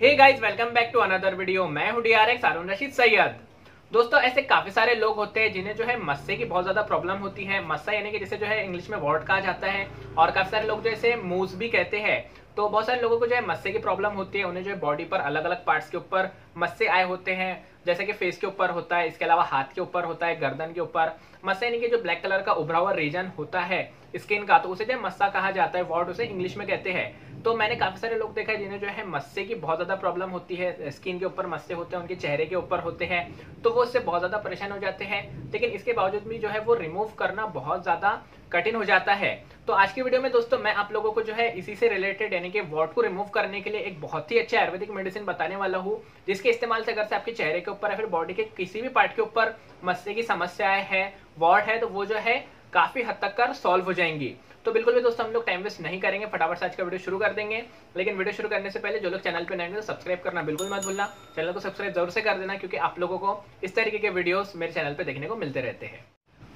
Hey guys welcome back to another video मैं हूँ रशीद सैयद दोस्तों, ऐसे काफ़ी सारे लोग होते हैं जिन्हें जो है मस्से की बहुत ज़्यादा प्रॉब्लम होती है। मस्सा यानी कि जिसे जो है इंग्लिश में वर्ड कहा जाता है। और काफ़ी सारे लोग जो इसे मूज भी कहते हैं। तो बहुत सारे लोगों को जो है मस्से की प्रॉब्लम होती है। उन्हें जो है बॉडी पर अलग अलग पार्ट्स के ऊपर मस्से आए होते हैं, जैसे कि फेस के ऊपर होता है, इसके अलावा हाथ के ऊपर होता है, गर्दन के ऊपर। मस्सा यानी कि जो ब्लैक कलर का उभरा हुआ रीजन होता है स्किन का तो उसे जो मस्सा कहा जाता है वॉर्ड उसे इंग्लिश में कहते हैं। तो मैंने काफ़ी सारे लोग देखा है जिन्हें जो है मस्से की बहुत ज़्यादा प्रॉब्लम होती है स्किन के ऊपर मस्से होते हैं, उनके चेहरे के ऊपर होते हैं तो वो उससे बहुत ज़्यादा परेशान हो जाते हैं। लेकिन इसके बावजूद भी जो है वो रिमूव करना बहुत ज़्यादा कठिन हो जाता है। तो आज की वीडियो में दोस्तों मैं आप लोगों को जो है इसी से रिलेटेड यानी कि वॉट को रिमूव करने के लिए एक बहुत ही अच्छे आयुर्वेदिक मेडिसिन बताने वाला हूँ, जिसके इस्तेमाल से अगर से आपके चेहरे के ऊपर या फिर बॉडी के किसी भी पार्ट के ऊपर मस्से की समस्याएँ है वॉर्ड है तो वो जो है काफ़ी हद तक कर सॉल्व हो जाएँगी। तो बिल्कुल भी दोस्तों हम लोग टाइम वेस्ट नहीं करेंगे, फटाफट से आज का वीडियो शुरू कर देंगे। लेकिन वीडियो शुरू करने से पहले जो लोग चैनल पर नए तो सब्सक्राइब करना बिल्कुल मत भूलना। चैनल को सब्सक्राइब ज़रूर से कर देना, क्योंकि आप लोगों को इस तरीके के वीडियोस मेरे चैनल पर देखने को मिलते रहते हैं।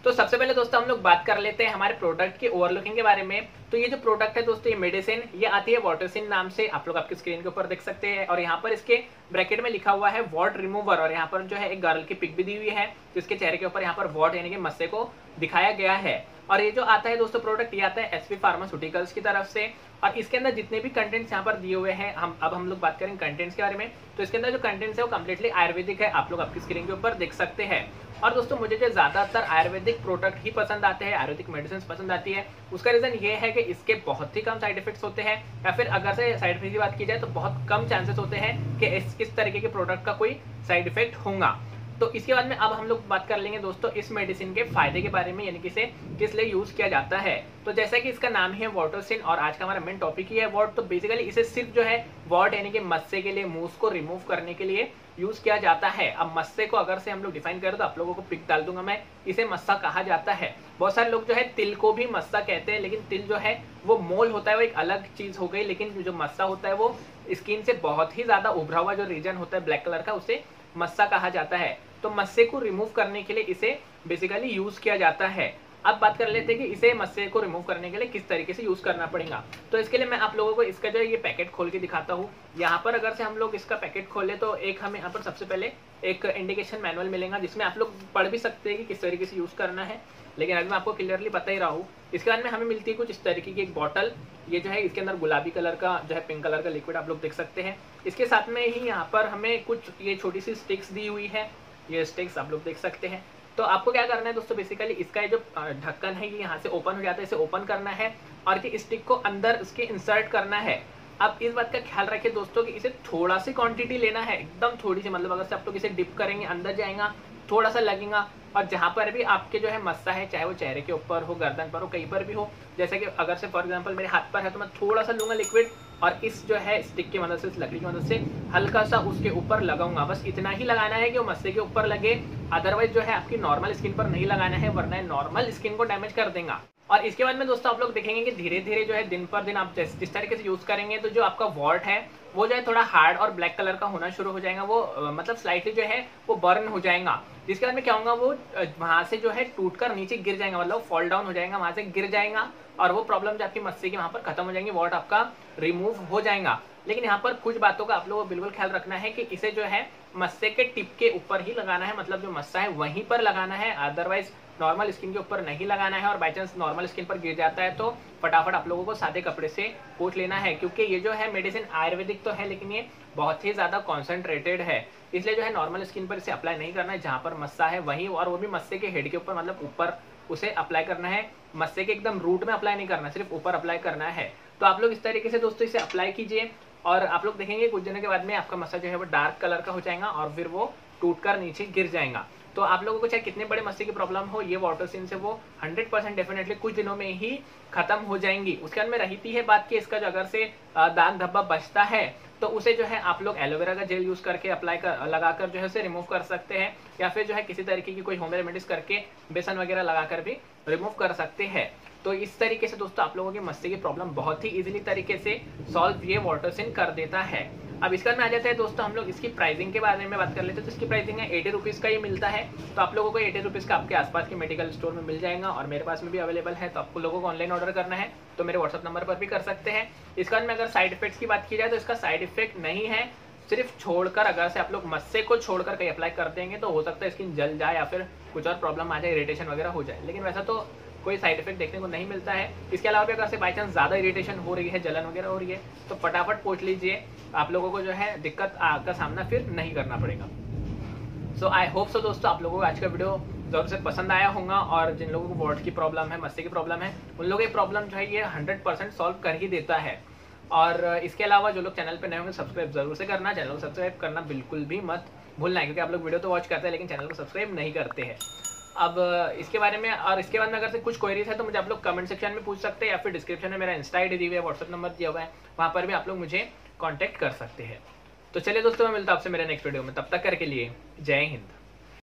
तो सबसे पहले दोस्तों हम लोग बात कर लेते हैं हमारे प्रोडक्ट के ओवरलुकिंग के बारे में। तो ये जो प्रोडक्ट है दोस्तों, ये मेडिसिन ये आती है वाटरसिन नाम से। आप लोग आपकी स्क्रीन के ऊपर देख सकते हैं। और यहाँ पर इसके ब्रैकेट में लिखा हुआ है वॉट रिमूवर और यहाँ पर जो है एक गर्ल की पिक भी दी हुई है, जिसके चेहरे के ऊपर यहाँ पर वॉट यानी कि मस्से को दिखाया गया है। और ये जो आता है दोस्तों प्रोडक्ट ये आता है एसपी फार्मास्यूटिकल्स की तरफ़ से। और इसके अंदर जितने भी कंटेंट्स यहाँ पर दिए हुए हैं, हम, अब हम लोग बात करेंगे कंटेंट्स के बारे में। तो इसके अंदर जो कंटेंट्स है वो कम्प्लीटली आयुर्वेदिक है। आप लोग आपकी स्क्रीन के ऊपर देख सकते हैं। और दोस्तों, मुझे जो ज़्यादातर आयुर्वेदिक प्रोडक्ट ही पसंद आते हैं, आयुर्वेदिक मेडिसिन पसंद आती है, उसका रीजन ये है कि इसके बहुत ही कम साइड इफेक्ट्स होते हैं, या फिर अगर से साइड इफ़ेक्ट की बात की जाए तो बहुत कम चांसेस होते हैं कि इस, किस तरीके के प्रोडक्ट का कोई साइड इफ़ेक्ट होगा। तो इसके बाद में अब हम लोग बात कर लेंगे दोस्तों इस मेडिसिन के फ़ायदे के बारे में, यानी कि इसे किस लिए यूज़ किया जाता है। तो जैसा कि इसका नाम है वाटरसिन और आज का हमारा मेन टॉपिक ही है वॉट तो बेसिकली इसे सिर्फ़ जो है वॉट यानी कि मस्से के लिए मूस को रिमूव करने के लिए यूज़ किया जाता है। अब मस्से को अगर से हम लोग डिफाइन करें तो आप लोगों को पिक डाल दूँगा मैं, इसे मस्सा कहा जाता है। बहुत सारे लोग जो है तिल को भी मस्सा कहते हैं, लेकिन तिल जो है वो मोल होता है, वो एक अलग चीज़ हो गई, लेकिन जो मस्सा होता है वो स्किन से बहुत ही ज़्यादा उभरा हुआ जो रीजन होता है ब्लैक कलर का, उसे मस्सा कहा जाता है। तो मस्से को रिमूव करने के लिए इसे बेसिकली यूज़ किया जाता है। अब बात कर लेते हैं कि इसे मस्से को रिमूव करने के लिए किस तरीके से यूज़ करना पड़ेगा। तो इसके लिए मैं आप लोगों को इसका जो ये पैकेट खोल के दिखाता हूँ। यहाँ पर अगर से हम लोग इसका पैकेट खोले तो एक हमें यहाँ पर सबसे पहले एक इंडिकेशन मैनुअल मिलेगा, जिसमें आप लोग पढ़ भी सकते हैं कि किस तरीके से यूज़ करना है। लेकिन अभी मैं आपको क्लियरली बता ही रहा हूँ। इसके बाद में हमें मिलती है कुछ इस तरीके की एक बॉटल ये जो है इसके अंदर गुलाबी कलर का, जो है पिंक कलर का लिक्विड आप लोग देख सकते हैं। इसके साथ में ही यहाँ पर हमें कुछ ये छोटी सी स्टिक्स दी हुई है। ये स्टिक्स आप लोग देख सकते हैं। तो आपको क्या करना है दोस्तों बेसिकली इसका जो ढक्कन है, ये यहाँ से ओपन हो जाता है, इसे ओपन करना है और कि स्टिक को अंदर उसके इंसर्ट करना है। अब इस बात का ख्याल रखें दोस्तों कि इसे थोड़ा सी क्वांटिटी लेना है, एकदम थोड़ी सी मतलब अगर से आप लोग इसे डिप करेंगे, अंदर जाएगा, थोड़ा सा लगेगा और जहाँ पर भी आपके जो है मस्सा है, चाहे वो चेहरे के ऊपर हो, गर्दन पर हो, कहीं पर भी हो, जैसे कि अगर से फॉर एग्ज़ाम्पल मेरे हाथ पर है तो मैं थोड़ा सा लूँगा लिक्विड और इस जो है स्टिक की मदद से, इस लकड़ी की मदद से हल्का सा उसके ऊपर लगाऊँगा। बस इतना ही लगाना है कि वो मस्से के ऊपर लगे। अदरवाइज़ जो है आपकी नॉर्मल स्किन पर नहीं लगाना है, वरना नॉर्मल स्किन को डैमेज कर देगा। और इसके बाद में दोस्तों आप लोग देखेंगे कि धीरे धीरे जो है दिन पर दिन आप जिस तरीके से यूज़ करेंगे तो जो आपका वॉल्ट है, वो जो है थोड़ा हार्ड और ब्लैक कलर का होना शुरू हो जाएगा, वो मतलब स्लाइटली जो है वो बर्न हो जाएगा। जिसके बाद में क्या होगा, वो वहाँ से जो है टूटकर नीचे गिर जाएगा मतलब फॉल डाउन हो जाएगा, वहाँ से गिर जाएगा और वो प्रॉब्लम जो आपकी मस्से की वहाँ पर खत्म हो जाएँगी वॉट आपका रिमूव हो जाएगा। लेकिन यहाँ पर कुछ बातों का आप लोगों को बिल्कुल ख्याल रखना है कि इसे जो है मस्से के टिप के ऊपर ही लगाना है मतलब जो मस्सा है वहीं पर लगाना है अदरवाइज़ नॉर्मल स्किन के ऊपर नहीं लगाना है और बाई चांस नॉर्मल स्किन पर गिर जाता है तो फटाफट आप लोगों को सादे कपड़े से पोछ लेना है, क्योंकि ये जो है मेडिसिन आयुर्वेदिक तो है, लेकिन ये बहुत ही ज़्यादा कॉन्सेंट्रेटेड है। इसलिए जो है नॉर्मल स्किन पर इसे अप्लाई नहीं करना है, जहाँ पर मस्सा है वहीं, और वो भी मस्से के हेड के ऊपर मतलब ऊपर उसे अप्लाई करना है। मस्से के एकदम रूट में अप्लाई नहीं करना, सिर्फ़ ऊपर अप्लाई करना है। तो आप लोग इस तरीके से दोस्तों इसे अप्लाई कीजिए। और आप लोग देखेंगे कुछ दिनों के बाद में आपका मसा जो है वो डार्क कलर का हो जाएगा और फिर वो टूट कर नीचे गिर जाएगा। तो आप लोगों को चाहे कितने बड़े मस्से की प्रॉब्लम हो, ये वाटर सीन से वो 100 परसेंट डेफिनेटली कुछ दिनों में ही खत्म हो जाएँगी। उसके बाद में रहती है बात कि इसका जो अगर से दाग धब्बा बचता है तो उसे जो है आप लोग एलोवेरा का जेल यूज़ करके अप्लाई कर, लगाकर जो है उसे रिमूव कर सकते हैं, या फिर जो है किसी तरीके की कोई होम रेमेडीज करके बेसन वगैरह लगाकर भी रिमूव कर सकते हैं। तो इस तरीके से दोस्तों आप लोगों की मस्ती की प्रॉब्लम बहुत ही इजीली तरीके से सॉल्व ये वाटर सिन कर देता है। अब इसके में आ जाता है दोस्तों, हम लोग इसकी प्राइसिंग के बारे में बात कर लेते हैं। तो इसकी प्राइसिंग है एटी रुपीज़ का ही मिलता है। तो आप लोगों को एटी रुपीज़ का आपके आसपास के मेडिकल स्टोर में मिल जाएगा और मेरे पास में भी अवेलेबल है। तो आपको लोगों को ऑनलाइन ऑर्डर करना है। तो मेरे व्हाट्सअप नंबर पर भी कर सकते हैं। इसके में अगर साइड इफेक्ट्स की बात की जाए तो इसका साइड इफ़ेक्ट नहीं है। सिर्फ़ छोड़कर अगर से आप लोग मस्से को छोड़कर कहीं अप्लाई कर देंगे तो हो सकता है स्किन जल जाए या फिर कुछ और प्रॉब्लम आ जाए इरिटेशन वगैरह हो जाए। लेकिन वैसा तो कोई साइड इफ़ेक्ट देखने को नहीं मिलता है। इसके अलावा भी अगर से बाई चांस ज़्यादा इरिटेशन हो रही है, जलन वगैरह हो रही है तो फटाफट पूछ लीजिए। आप लोगों को जो है दिक्कत का सामना फिर नहीं करना पड़ेगा। सो आई होप सो दोस्तों, आप लोगों को आज का वीडियो ज़रूर से पसंद आया होगा और जिन लोगों को वर्ड की प्रॉब्लम है, मस्ती की प्रॉब्लम है, उन लोगों की प्रॉब्लम जो है ये हंड्रेड परसेंट सॉल्व कर ही देता है। और इसके अलावा जो लोग चैनल पे नए होंगे सब्सक्राइब ज़रूर से करना चैनल को सब्सक्राइब करना बिल्कुल भी मत भूलना है क्योंकि आप लोग वीडियो तो वॉच करते हैं, लेकिन चैनल को सब्सक्राइब नहीं करते हैं। अब इसके बारे में, और इसके बाद में अगर से कुछ क्वेरीज है तो मुझे आप लोग कमेंट सेक्शन में पूछ सकते हैं, या फिर डिस्क्रिप्शन में मेरा इंस्टा आई दी हुई है व्हाट्सअप नंबर दिया हुआ है, वहाँ पर भी आप लोग मुझे कॉन्टैक्ट कर सकते हैं। तो चलिए दोस्तों, मैं मिलता हूँ आपसे मेरे नेक्स्ट वीडियो में, तब तक करके लिए जय हिंद।